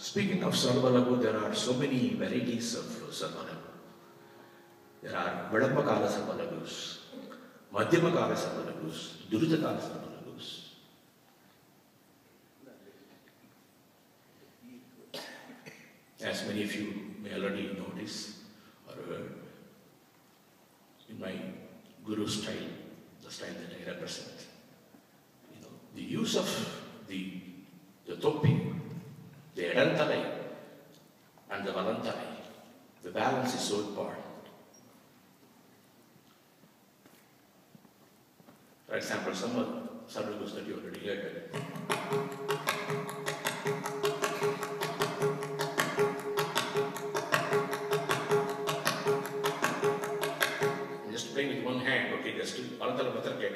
Speaking of Sarvalaghu, there are so many varieties of Sarvalaghu. There are Vilambakala Sarvalaghus, Madhyamakala Sarvalaghus, Durutakala Sarvalaghus. As many of you may already notice or heard, in my Guru style, the style that I represent, you know, the use of the, the topi, the edantalai and the valantalai, the balance is so important. For example, some of Sadhgurus that you already heard. I'm just playing with one hand, okay, just Keka.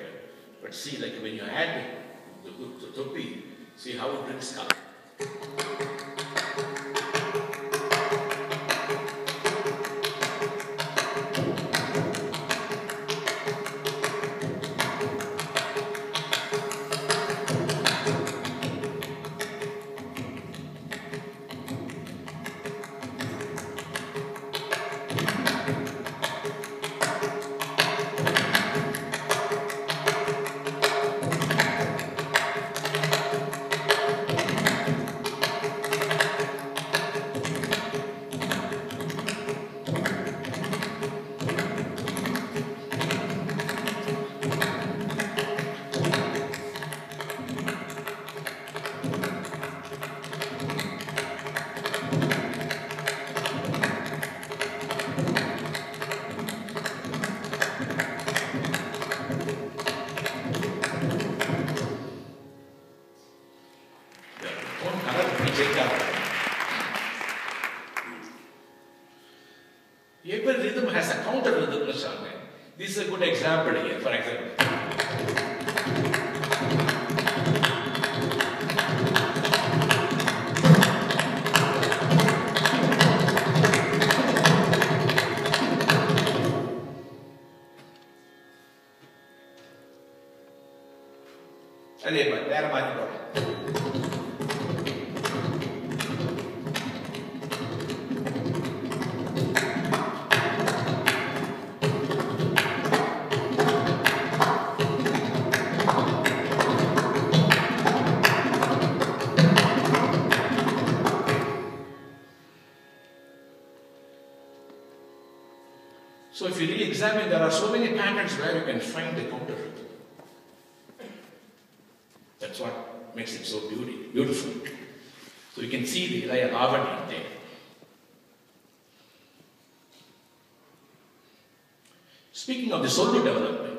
But see, like when you add the, the, the topi, see how it brings color. This is a good example here, for example. Allez, ben, der Meinung. So if you really examine, there are so many patterns where you can find the counter. That's what makes it so beauty, beautiful. So you can see the Ilaya Lavani there. Speaking of the solo development,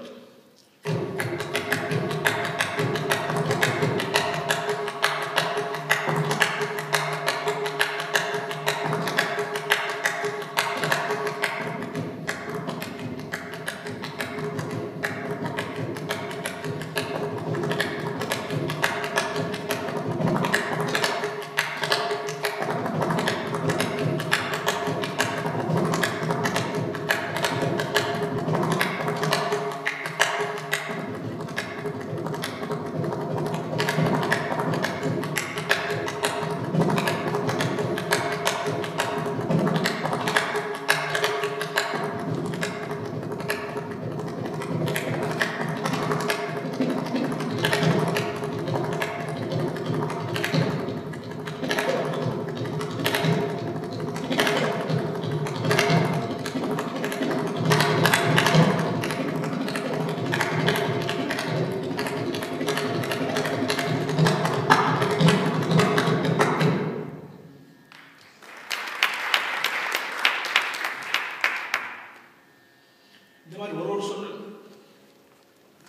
மாதிரி ஒரு ஒரு சொல்லு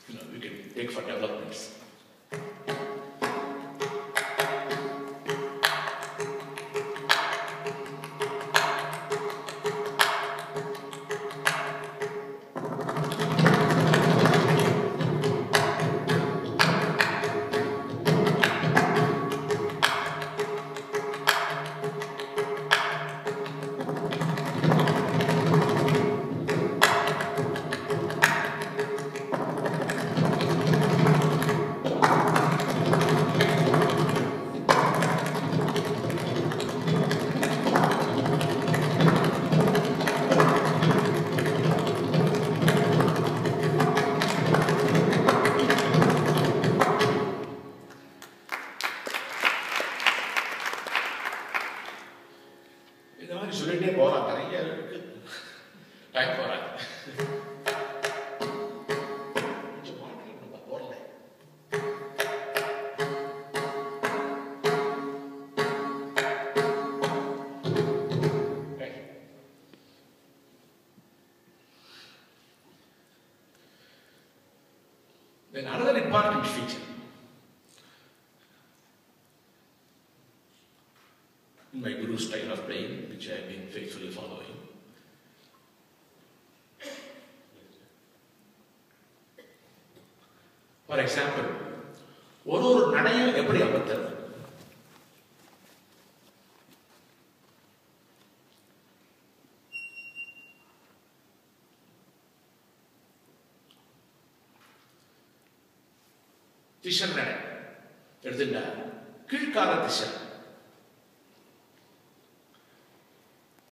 you know, we can take for developments. Ecco, buona triglia. Ancora. My guru style of playing, which I have been faithfully following. For example ஒரு ஒரு நடையும் எப்படி அமர்த்துறது திசன் நடை எடுத்துட்டா கீழ்கால திசை